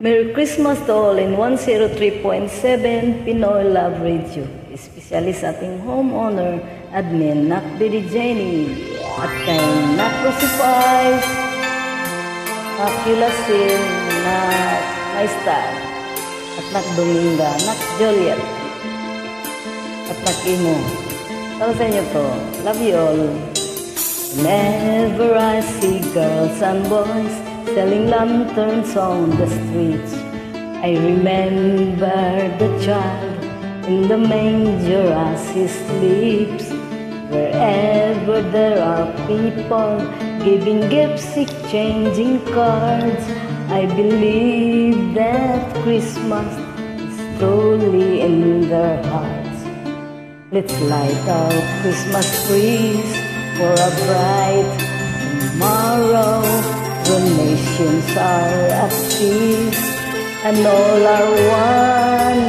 Merry Christmas to all in 103.7 Pinoy Love Radio. Especially sa ating homeowner, admin Nak Didi Jenny. At kay Nak Rosifies, Nak Yulasin, Nak Maestar, at Nak Dominga, Nak Joliet, at Nak Imo. Para sa inyo to. Love you all. Whenever I see girls and boys selling lanterns on the streets, I remember the child in the manger as he sleeps. Wherever there are people giving gifts, exchanging cards, I believe that Christmas is truly in their hearts. Let's light our Christmas trees for a bright tomorrow when nations are at peace and all are one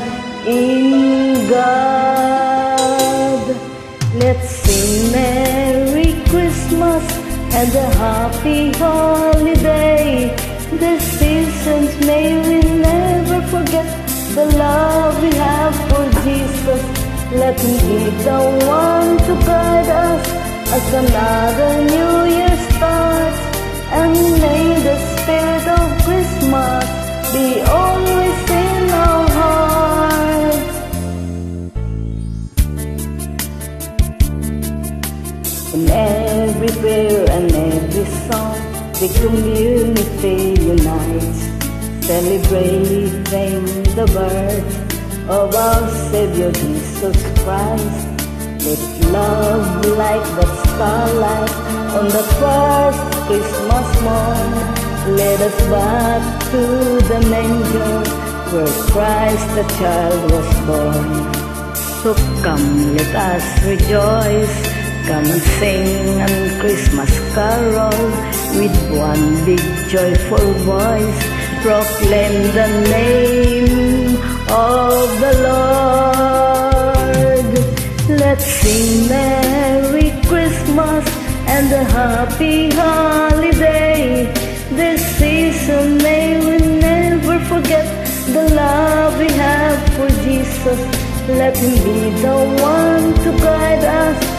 in God. Let's sing Merry Christmas and a happy holiday. The seasons may we never forget the love we have for Jesus. Let him be the one to guide us as another new every prayer and every song, the community unites, celebrating the birth of our Savior Jesus Christ. Let love like the starlight on the first Christmas morn. Let us back to the manger where Christ the child was born. So come, let us rejoice. Come and sing a Christmas carol with one big joyful voice. Proclaim the name of the Lord. Let's sing Merry Christmas and a happy holiday. This season may we never forget the love we have for Jesus. Let him be the one to guide us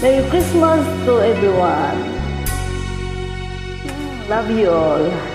Merry Christmas to everyone. Love you all.